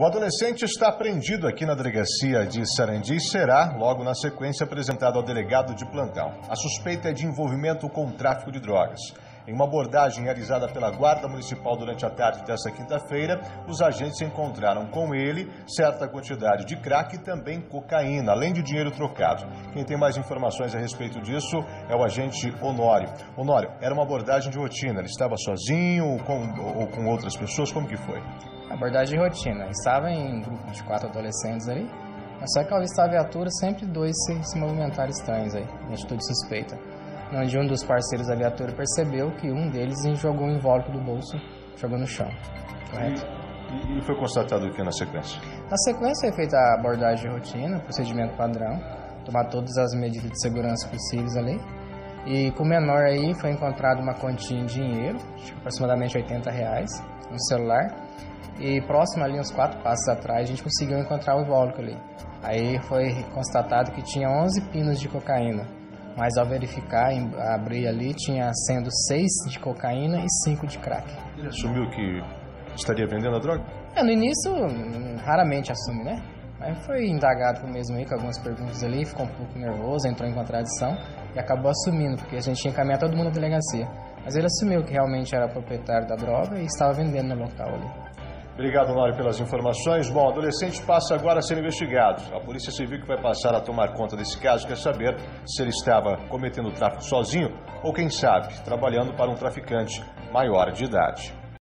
O adolescente está apreendido aqui na delegacia de Sarandi e será, logo na sequência, apresentado ao delegado de plantão. A suspeita é de envolvimento com tráfico de drogas. Em uma abordagem realizada pela Guarda Municipal durante a tarde desta quinta-feira, os agentes encontraram com ele certa quantidade de crack e também cocaína, além de dinheiro trocado. Quem tem mais informações a respeito disso é o agente Honório. Honório, era uma abordagem de rotina. Ele estava sozinho com, ou com outras pessoas? Como que foi? Abordagem de rotina. Estava em um grupo de quatro adolescentes ali, mas só que ao vista a viatura, sempre dois se, se movimentaram estranhos aí, em atitude suspeita. Onde um dos parceiros da viatura percebeu que um deles jogou um invólucro do bolso, jogou no chão. Correto? E, e foi constatado o que na sequência? Na sequência é feita a abordagem de rotina, procedimento padrão, tomar todas as medidas de segurança possíveis ali. E com o menor aí foi encontrado uma quantia em dinheiro, aproximadamente 80 reais, um celular e próximo ali, uns quatro passos atrás, a gente conseguiu encontrar o invólucro ali. Aí foi constatado que tinha 11 pinos de cocaína, mas ao verificar, abrir ali, tinha sendo 6 de cocaína e 5 de crack. Ele assumiu que estaria vendendo a droga? É, no início, raramente assume, né? Mas foi indagado mesmo aí com algumas perguntas ali, ficou um pouco nervoso, entrou em contradição e acabou assumindo, porque a gente tinha encaminhado todo mundo à delegacia. Mas ele assumiu que realmente era proprietário da droga e estava vendendo no local ali. Obrigado, Nório, pelas informações. Bom, o adolescente passa agora a ser investigado. A Polícia Civil que vai passar a tomar conta desse caso quer saber se ele estava cometendo tráfico sozinho ou, quem sabe, trabalhando para um traficante maior de idade.